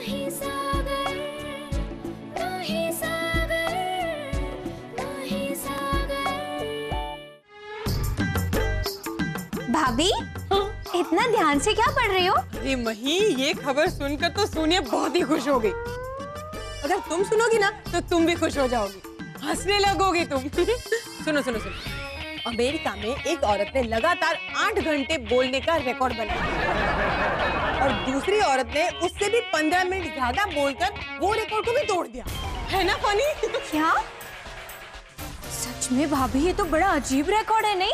भाभी इतना ध्यान से क्या पढ़ रही हो? अरे मही ये खबर सुनकर तो सोनिया बहुत ही खुश हो गई। अगर तुम सुनोगी ना तो तुम भी खुश हो जाओगी। हंसने लगोगी तुम। सुनो सुनो सुनो। अमेरिका में एक औरत ने लगातार आठ घंटे बोलने का रिकॉर्ड बनाया। और दूसरी औरत ने उससे भी पंद्रह मिनट ज़्यादा बोलकर वो रिकॉर्ड को भी तोड़ दिया। है ना फनी क्या? सच में भाभी ये तो बड़ा अजीब रिकॉर्ड है नहीं?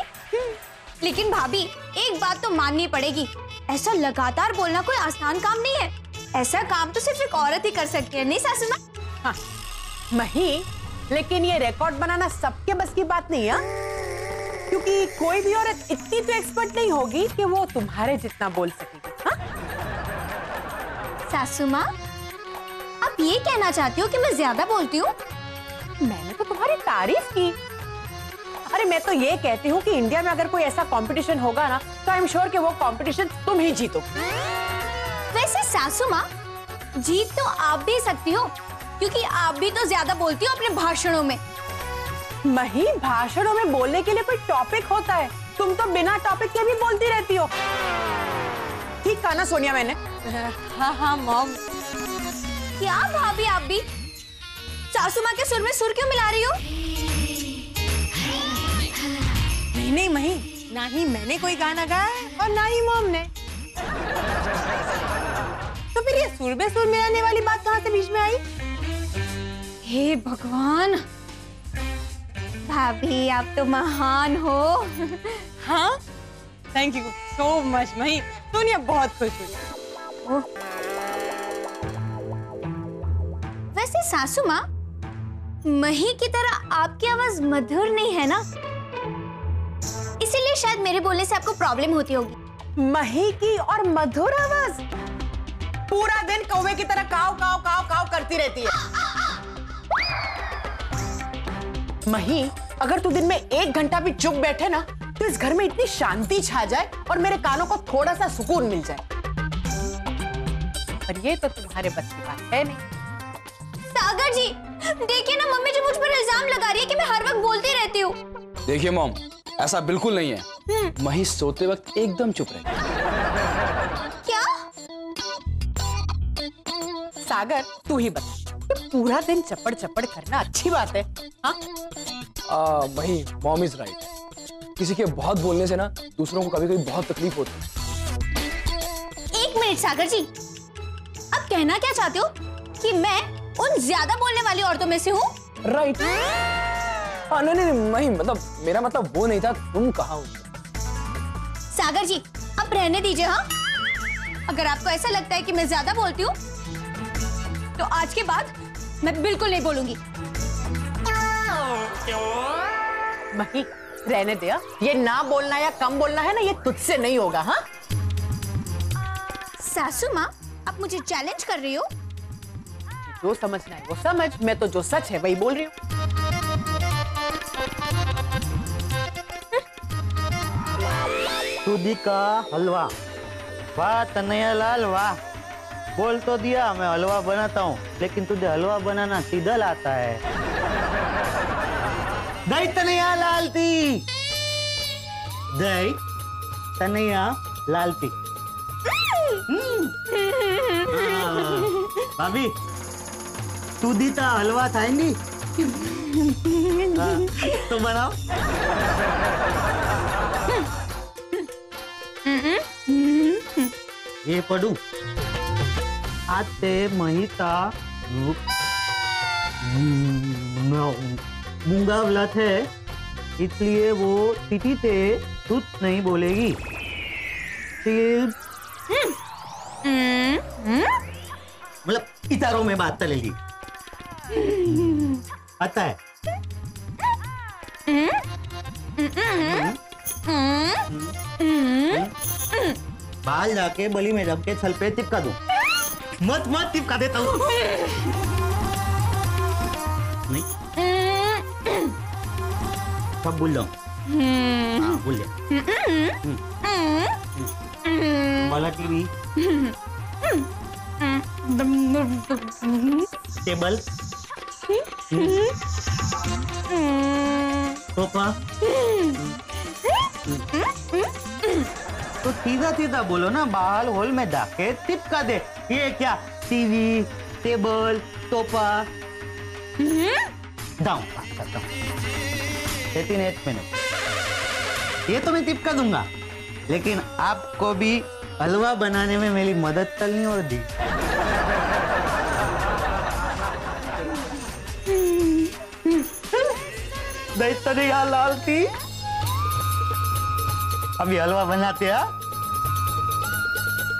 लेकिन भाभी एक बात तो माननी पड़ेगी। ऐसा लगातार बोलना कोई आसान काम नहीं है। ऐसा काम तो सिर्फ़ एक औरत ही कर सकती है नहीं सासू माँ? हाँ, मही लेकिन ये रिकॉर्ड बनाना सबके बस की बात नहीं है क्योंकि कोई भी औरत इतनी तो एक्सपर्ट नहीं होगी कि वो तुम्हारे जितना बोल सकेगी हाँ? सासू माँ आप ये कहना चाहती हो कि मैं ज़्यादा बोलती हूँ? मैंने तो तुम्हारी तारीफ़ की। अरे मैं तो ये कहती हूँ कि इंडिया में अगर कोई ऐसा कंपटीशन होगा ना तो आई एम श्योर कि वो कंपटीशन तुम ही जीतो। वैसे सासू माँ जीत तो आप भी सकती हो क्योंकि आप भी तो ज़्यादा बोलती हो अपने भाषणों में। मही भाषणों में बोलने के लिए कोई टॉपिक होता है। तुम तो बिना टॉपिक के भी बोलती रहती हो। ठीक कहा ना सोनिया मैंने? हाँ हाँ मॉम। क्या भाभी आप भी? सासू माँ के सुर में सुर क्यों मिला रही हो? नहीं नहीं मही ना ही मैंने कोई गाना गाया है और ना ही मॉम ने। तो फिर ये सुर में सुर मिलाने वाली बात कहाँ से बीच में आई? हे भगवान भाभी आप तो महान हो। हाँ? थैंक यू सो मच मही। सोनिया बहुत खुश हुई। वैसे सासू माँ, मही की तरह आपकी आवाज़ मधुर नहीं है ना? इसीलिए शायद मेरे बोलने से आपको प्रॉब्लम होती होगी। मही की और मधुर आवाज़? पूरा दिन कौवे की तरह काव काव काव काव करती रहती है। मही, अगर तू दिन में एक घंटा भी चुप बैठे ना तो इस घर में इतनी शांति छा जाए और मेरे कानों को थोड़ा सा सुकून मिल जाए। पर ये तो तुम्हारे बस की बात है नहीं। सागर जी देखिए ना मम्मी जो मुझ पर इल्ज़ाम लगा रही है कि मैं हर वक्त बोलती रहती हूँ। देखिए मॉम ऐसा बिल्कुल नहीं है। मही सोते वक्त एकदम चुप रहे। क्या? सागर तू ही बता। ये पूरा दिन चपड़ चपड़ करना अच्छी बात है हाँ? आ, मही मॉम इज़ राइट। किसी के बहुत बोलने से ना दूसरों को कभी कभी बहुत तकलीफ़ होती है। एक मिनट सागर जी। कहना क्या चाहते हो? कि मैं उन ज़्यादा बोलने वाली औरतों में से हूँ? राइट हाँ नहीं नहीं नहीं, मतलब मेरा मतलब वो नहीं था तुम कहा हो। सागर जी अब रहने दीजिए हाँ? अगर आपको ऐसा लगता है कि मैं ज़्यादा बोलती हूँ तो आज के बाद मैं बिल्कुल नहीं बोलूँगी। मही रहने दे हाँ? ये ना बोलना या कम बोलना है ना ये तुझसे नहीं होगा हाँ? सासू माँ आप मुझे चैलेंज कर रही हो? जो समझना है वो समझ। मैं तो जो सच है वही बोल रही हूँ। दूधी का हलवा। वाह तनैया लाल वाह। बोल तो दिया मैं हलवा बनाता हूँ। लेकिन तुझे हलवा बनाना सीधा आता है। दही तनैया लालती दही तनैया लालती हाँ, भाभी दूधी का हलवा खाएँगी हाँ, तो बनाओ। ये पडू आज ते महिता मुंगावला थे इसलिए वो तिथि से कुछ नहीं बोलेगी। फिर इतारों में बात चलेगी। आता है। बाल जाके बली में जम के छल पे चिपका दूँ। मत मत चिपका देता हूँ। नहीं। सब भूल जाऊँ। हाँ भूल जा वाला टीवी टेबल सोफा तो सीधा सीधा बोलो ना बाहर हॉल में जाके चिपका दे। ये क्या? TV, table, sofa. Down eighteen eight minute ये तो मैं टिपका दूँगा। लेकिन आपको भी हलवा बनाने में मेरी मदद करनी होगी दैत्य ने यहाँ लाल थी अभी हलवा बनाते हैं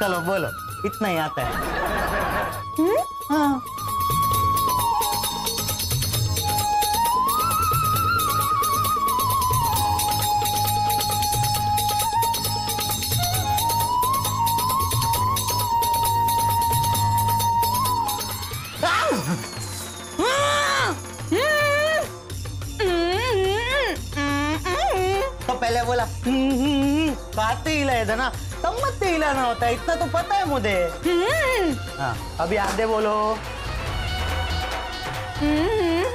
चलो बोलो इतना ही आता है हाँ तो हम्म", बात ही हिलाया था ना तब मत हिलाना होता है इतना तो पता है मुझे। हाँ अभी आगे बोलो। हम्म,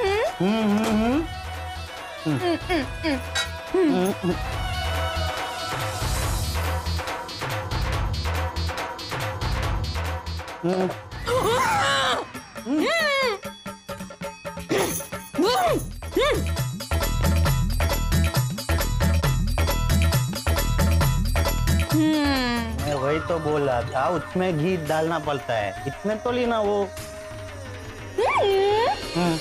वही तो बोल रहा था उसमें घी डालना पड़ता है। इसमें तो लेना वो। हम्म।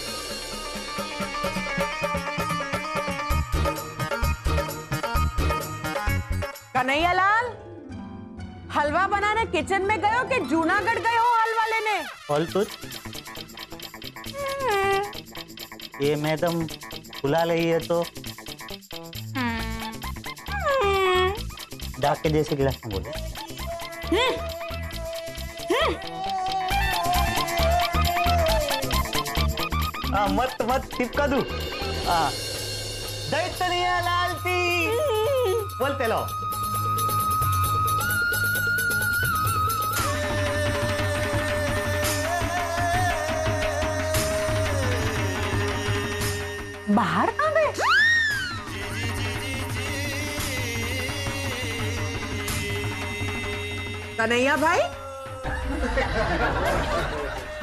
कन्हैयालाल हलवा बनाने किचन में गए हो कि जूनागढ़ गए हो हलवा लेने और कुछ ये मैडम बुला रही है तो। डाके जैसे गिलास में बोले हाँ। मत मत चिपका दू। हाँ। दैतनिया लालती बोलते लो बाहर कहाँ कन्हैया भाई?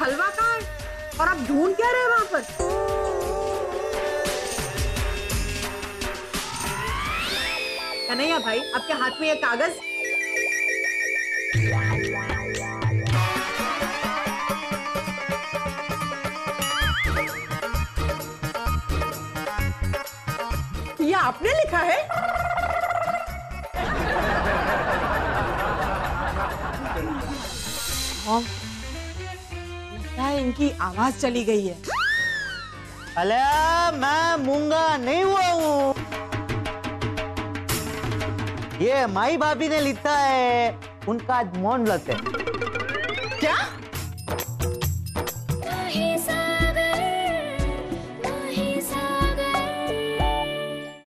हलवा कहाँ है और आप ढूंढ क्या रहे वहाँ पर? कन्हैया भाई, आपके हाथ में ये कागज़? ये आपने लिखा है? हाँ, लगता है इनकी आवाज़ चली गई है। अले मैं मूँगा नहीं हुआ हूँ। ये माई भाभी ने लिखा है उनका आज मौन व्रत है। क्या?